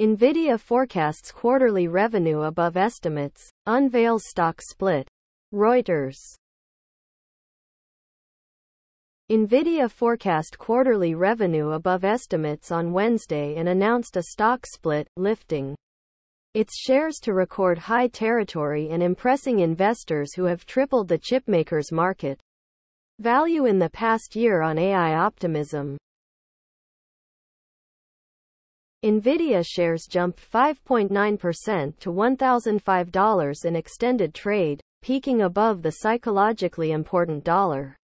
Nvidia forecasts quarterly revenue above estimates, unveils stock split. Reuters. Nvidia forecast quarterly revenue above estimates on Wednesday and announced a stock split, lifting its shares to record high territory and impressing investors who have tripled the chipmaker's market value in the past year on AI optimism. Nvidia shares jumped 5.9% to $1,005 in extended trade, peaking above the psychologically important dollar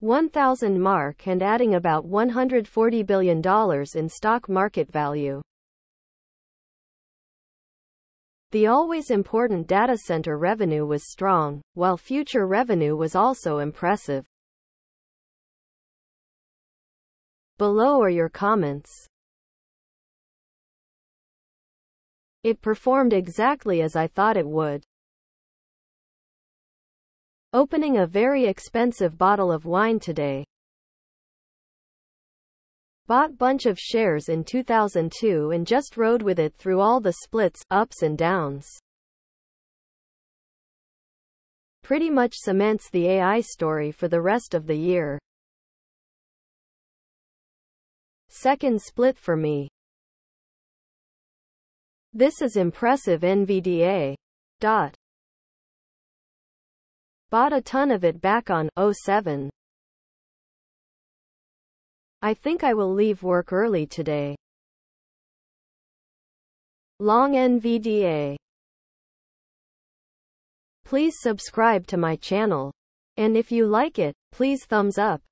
1,000 mark and adding about $140 billion in stock market value. The always important data center revenue was strong, while future revenue was also impressive. Below are your comments. It performed exactly as I thought it would. Opening a very expensive bottle of wine today. Bought bunch of shares in 2002 and just rode with it through all the splits, ups and downs. Pretty much cements the AI story for the rest of the year. Second split for me. This is impressive NVDA. Dot. Bought a ton of it back on 07. I think I will leave work early today. Long NVDA. Please subscribe to my channel. And if you like it, please thumbs up.